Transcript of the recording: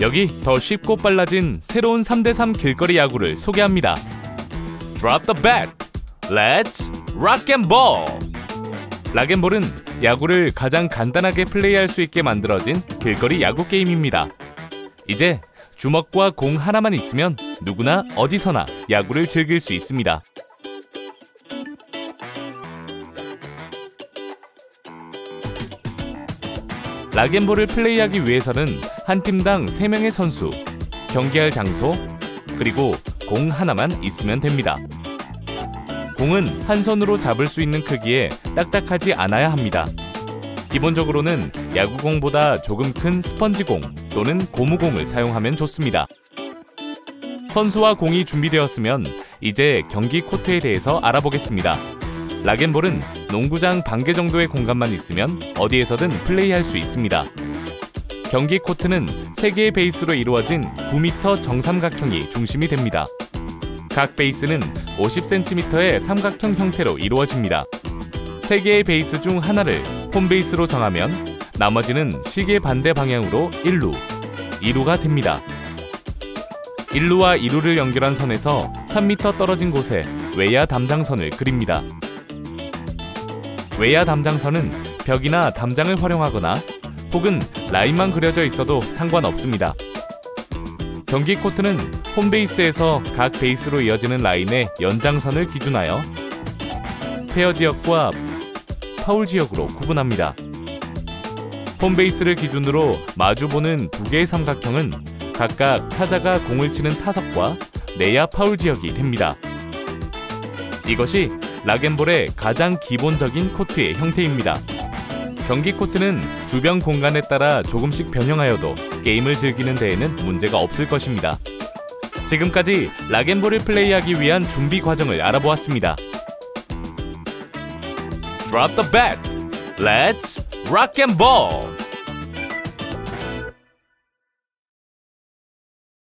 여기 더 쉽고 빨라진 새로운 3대3 길거리 야구를 소개합니다. Drop the bat. Let's rock and ball. 락앤볼은 야구를 가장 간단하게 플레이할 수 있게 만들어진 길거리 야구 게임입니다. 이제 주먹과 공 하나만 있으면 누구나 어디서나 야구를 즐길 수 있습니다. 락앤볼을 플레이하기 위해서는 한 팀당 3명의 선수, 경기할 장소, 그리고 공 하나만 있으면 됩니다. 공은 한 손으로 잡을 수 있는 크기에 딱딱하지 않아야 합니다. 기본적으로는 야구공보다 조금 큰 스펀지공 또는 고무공을 사용하면 좋습니다. 선수와 공이 준비되었으면 이제 경기 코트에 대해서 알아보겠습니다. 락앤볼은 농구장 반개 정도의 공간만 있으면 어디에서든 플레이할 수 있습니다. 경기 코트는 3개의 베이스로 이루어진 9m 정삼각형이 중심이 됩니다. 각 베이스는 50cm의 삼각형 형태로 이루어집니다. 3개의 베이스 중 하나를 홈베이스로 정하면 나머지는 시계 반대 방향으로 1루, 2루가 됩니다. 1루와 2루를 연결한 선에서 3m 떨어진 곳에 외야 담장선을 그립니다. 외야 담장선은 벽이나 담장을 활용하거나 혹은 라인만 그려져 있어도 상관없습니다. 경기 코트는 홈베이스에서 각 베이스로 이어지는 라인의 연장선을 기준하여 페어 지역과 파울 지역으로 구분합니다. 홈베이스를 기준으로 마주보는 두 개의 삼각형은 각각 타자가 공을 치는 타석과 내야 파울 지역이 됩니다. 이것이 락앤볼의 가장 기본적인 코트의 형태입니다. 경기 코트는 주변 공간에 따라 조금씩 변형하여도 게임을 즐기는 데에는 문제가 없을 것입니다. 지금까지 락앤볼을 플레이하기 위한 준비 과정을 알아보았습니다. Drop the bat. Let's rock and ball.